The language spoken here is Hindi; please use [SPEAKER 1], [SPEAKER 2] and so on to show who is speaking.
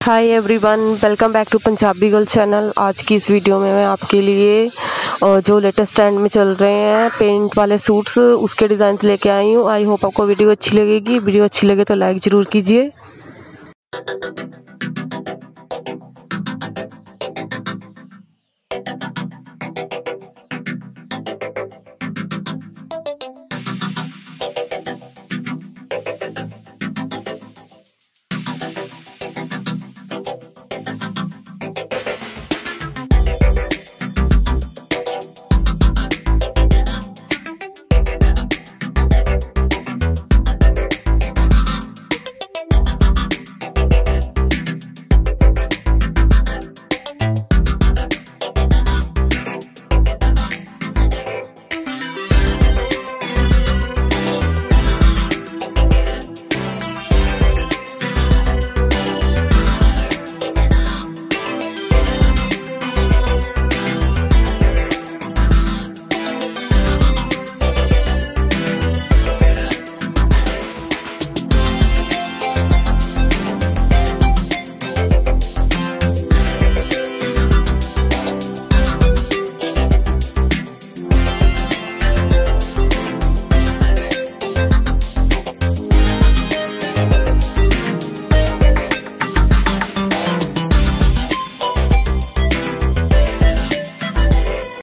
[SPEAKER 1] Hi everyone welcome back to Punjabi girl channel आज की इस वीडियो में मैं आपके लिए जो लेटेस्ट ट्रेंड में चल रहे हैं पेंट वाले सूट्स उसके डिज़ाइन लेके आई हूँ। आई होप आपको वीडियो अच्छी लगेगी। वीडियो अच्छी लगे तो लाइक ज़रूर कीजिए।